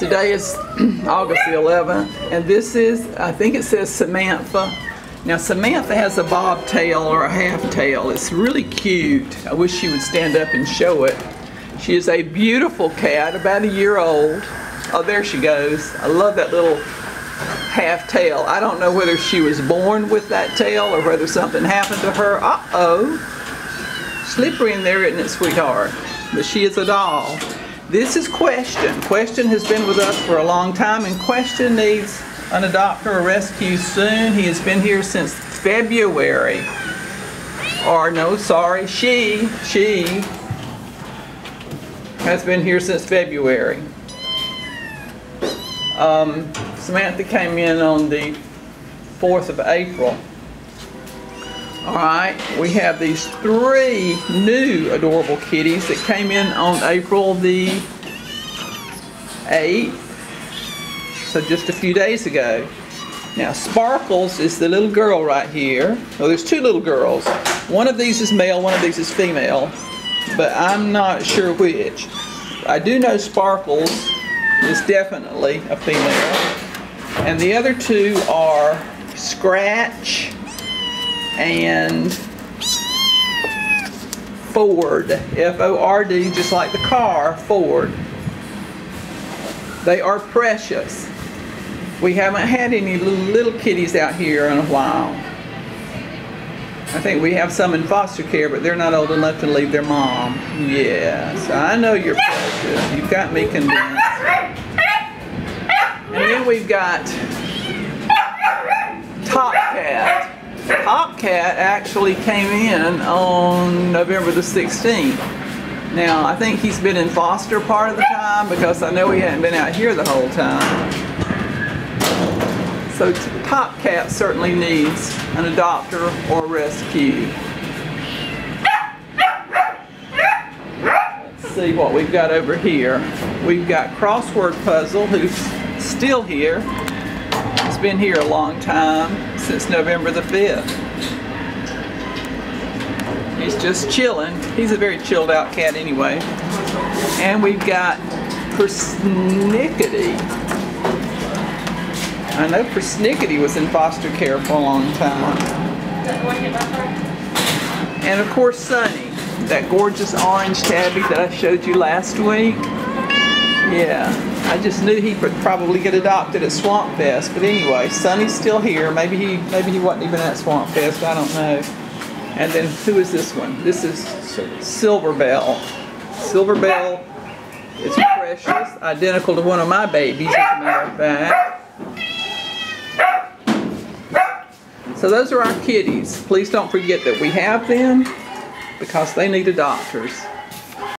Today is August the 11th, and this is, I think it says Samantha. Now, Samantha has a bobtail or a half tail. It's really cute. I wish she would stand up and show it. She is a beautiful cat, about a year old. Oh, there she goes. I love that little half tail. I don't know whether she was born with that tail or whether something happened to her. Uh-oh. Slippery in there, isn't it, sweetheart? But she is a doll. This is Question. Question has been with us for a long time, and Question needs an adopter or rescue soon. He has been here since February. Or, no, sorry, she, she has been here since February. Um, Samantha came in on the 4th of April. All right, we have these three new adorable kitties that came in on April the 8th, so just a few days ago. Now, Sparkles is the little girl right here. Oh, there's two little girls. One of these is male, one of these is female, but I'm not sure which. I do know Sparkles is definitely a female. And the other two are Scratch and Ford. F-O-R-D, just like the car, Ford. They are precious. We haven't had any little kitties out here in a while. I think we have some in foster care, but they're not old enough to leave their mom. Yes, I know you're precious. You've got me convinced. And then we've got Top Cat. Top Cat actually came in on November the 16th. Now, I think he's been in foster part of the time because I know he hadn't been out here the whole time. So Top Cat certainly needs an adopter or rescue. Let's see what we've got over here. We've got Crossword Puzzle, who's still here. Been here a long time, since November the 5th. He's just chilling. He's a very chilled out cat anyway. And we've got Persnickety. I know Persnickety was in foster care for a long time. And of course Sunny, that gorgeous orange tabby that I showed you last week. Yeah, I just knew he would probably get adopted at Swamp Fest. But anyway, Sonny's still here. Maybe he maybe he wasn't even at Swamp Fest. I don't know. And then who is this one? This is Silver Bell. Silver Bell is precious, identical to one of my babies, as a matter of fact. So those are our kitties. Please don't forget that we have them because they need adopters.